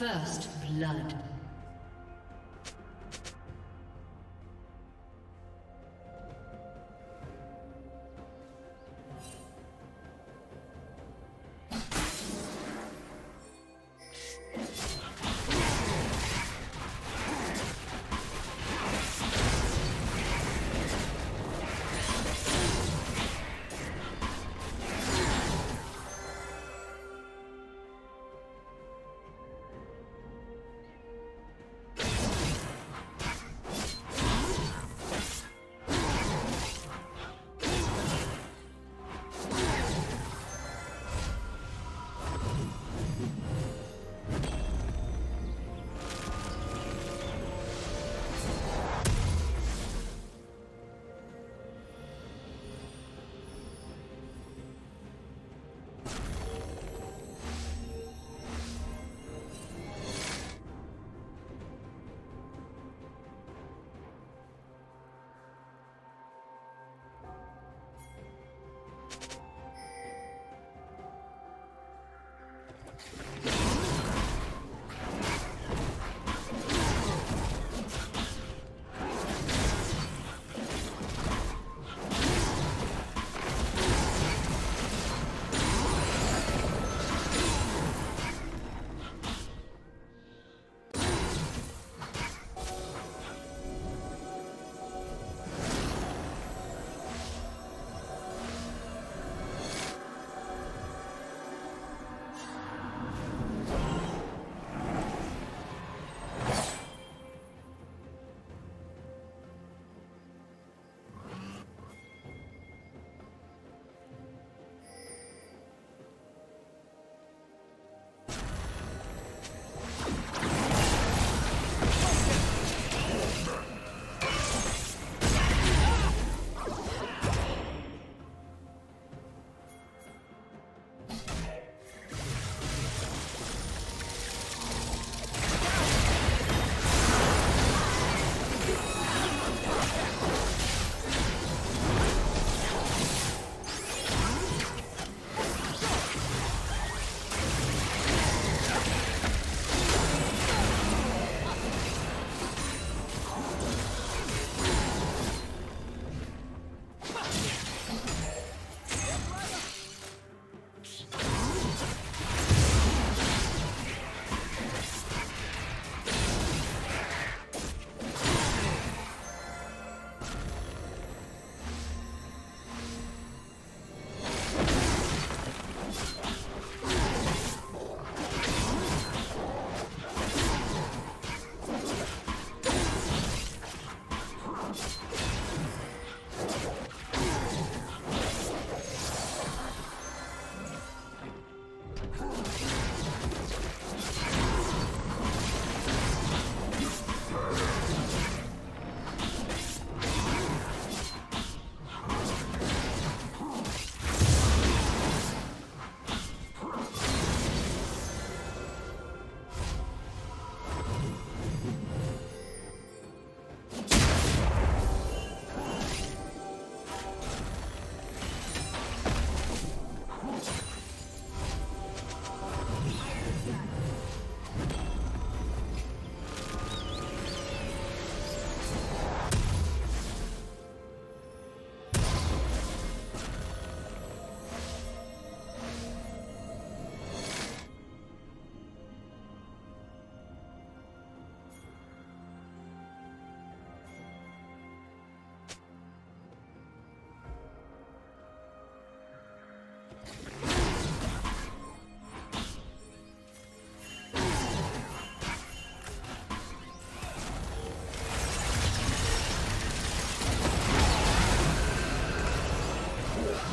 First blood.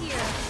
here.